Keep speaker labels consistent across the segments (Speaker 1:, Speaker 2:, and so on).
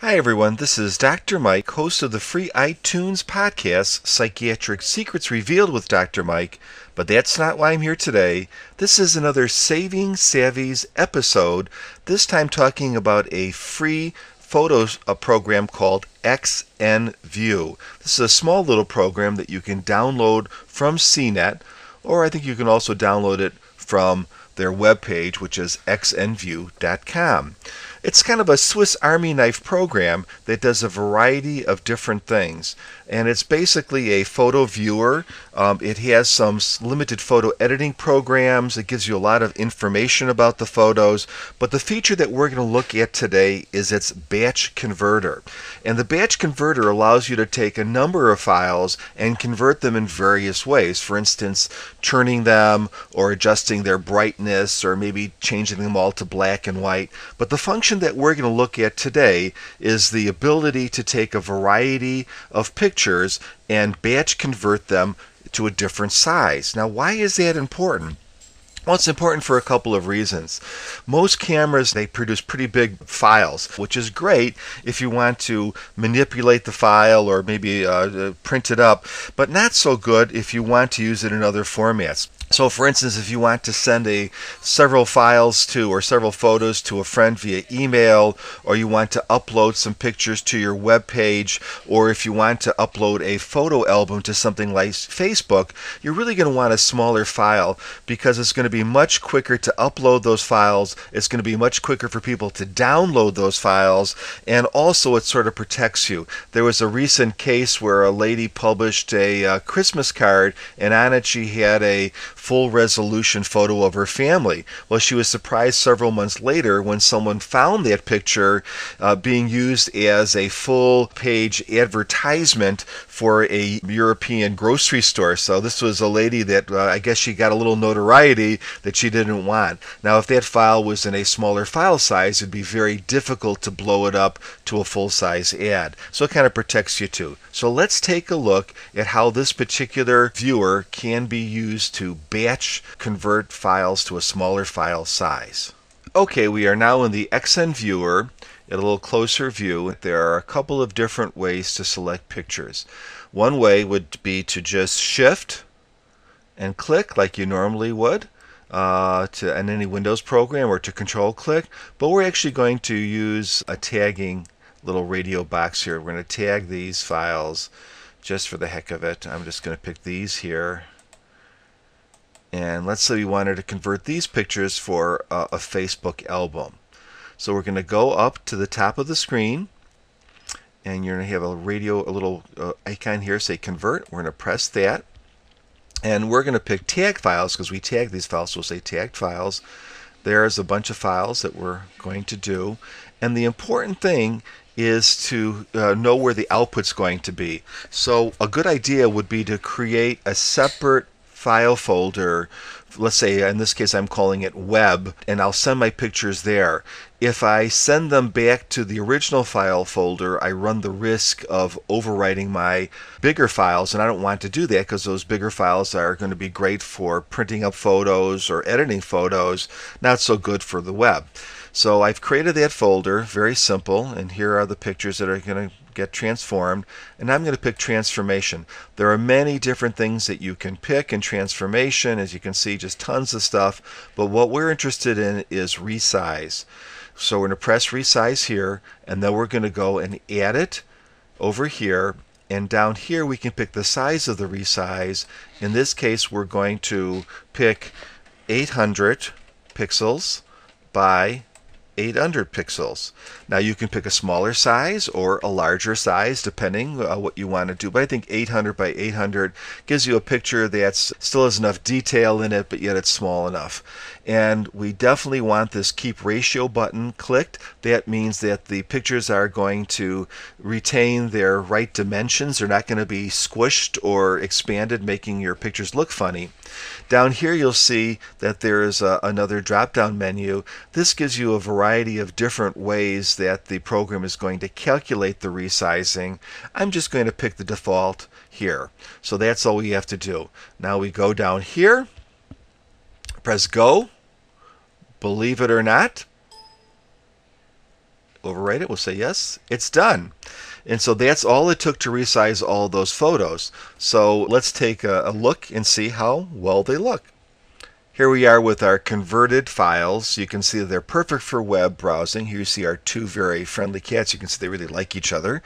Speaker 1: Hi, everyone. This is Dr. Mike, host of the free iTunes podcast, Psychiatric Secrets Revealed with Dr. Mike. But that's not why I'm here today. This is another Saving Savvies episode, this time talking about a free photos a program called XNView. This is a small little program that you can download from CNET, or I think you can also download it from their webpage, which is xnview.com. It's kind of a Swiss Army knife program that does a variety of different things. And it's basically a photo viewer. Um, it has some limited photo editing programs. It gives you a lot of information about the photos. But the feature that we're going to look at today is its batch converter. And the batch converter allows you to take a number of files and convert them in various ways. For instance, turning them or adjusting their brightness or maybe changing them all to black and white. But the function that we're going to look at today is the ability to take a variety of pictures and batch convert them to a different size. Now, why is that important? Well, it's important for a couple of reasons. Most cameras they produce pretty big files, which is great if you want to manipulate the file or maybe uh, uh print it up, but not so good if you want to use it in other formats. So, for instance, if you want to send a several files to or several photos to a friend via email, or you want to upload some pictures to your web page, or if you want to upload a photo album to something like Facebook, you're really going to want a smaller file because it's going to be much quicker to upload those files. It's going to be much quicker for people to download those files, and also it sort of protects you. There was a recent case where a lady published a uh, Christmas card, and on it she had a full resolution photo of her family. Well, she was surprised several months later when someone found that picture uh, being used as a full page advertisement for a European grocery store. So this was a lady that uh, I guess she got a little notoriety that she didn't want. Now, if that file was in a smaller file size, it'd be very difficult to blow it up to a full size ad. So it kind of protects you too. So let's take a look at how this particular viewer can be used to batch convert files to a smaller file size. Okay, we are now in the XN viewer at a little closer view. There are a couple of different ways to select pictures. One way would be to just shift and click like you normally would uh, to in any Windows program or to control click, but we're actually going to use a tagging little radio box here. We're going to tag these files just for the heck of it. I'm just going to pick these here and let's say we wanted to convert these pictures for a, a Facebook album. So we're going to go up to the top of the screen and you're going to have a radio, a little uh, icon here say convert. We're going to press that and we're going to pick tag files because we tag these files. So we'll say tagged files. There's a bunch of files that we're going to do. And the important thing is to uh, know where the output's going to be. So a good idea would be to create a separate file folder. Let's say in this case I'm calling it web, and I'll send my pictures there. If I send them back to the original file folder, I run the risk of overwriting my bigger files, and I don't want to do that because those bigger files are going to be great for printing up photos or editing photos, not so good for the web. So I've created that folder, very simple, and here are the pictures that are going to get transformed, and I'm going to pick transformation. There are many different things that you can pick in transformation, as you can see, just tons of stuff, but what we're interested in is resize. So we're going to press resize here, and then we're going to go and add it over here, and down here we can pick the size of the resize. In this case, we're going to pick 800 pixels by 800 pixels. Now you can pick a smaller size or a larger size depending uh, what you want to do, but I think 800 by 800 gives you a picture that still has enough detail in it, but yet it's small enough. And we definitely want this keep ratio button clicked. That means that the pictures are going to retain their right dimensions. They're not going to be squished or expanded, making your pictures look funny. Down here you'll see that there is a, another drop down menu. This gives you a variety of different ways that the program is going to calculate the resizing. I'm just going to pick the default here. So that's all we have to do. Now we go down here, press go. Believe it or not, overwrite it. We'll say yes, it's done. And so that's all it took to resize all those photos. So let's take a, a look and see how well they look. Here we are with our converted files. You can see they're perfect for web browsing. Here you see our two very friendly cats. You can see they really like each other.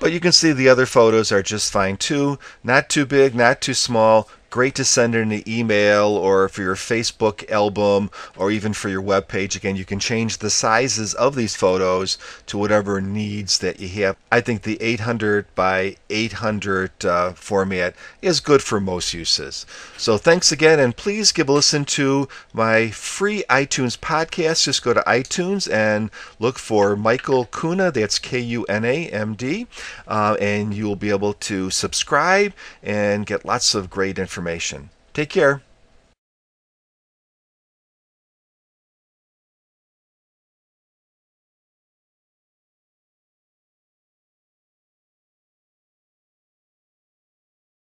Speaker 1: But you can see the other photos are just fine too. Not too big, not too small, great to send in an email or for your Facebook album or even for your web page. Again, you can change the sizes of these photos to whatever needs that you have. I think the 800 by 800 uh, format is good for most uses. So thanks again, and please give a listen to my free iTunes podcast. Just go to iTunes and look for Michael Kuna. That's K U N A M D, uh, and you will be able to subscribe and get lots of great information information. Take care.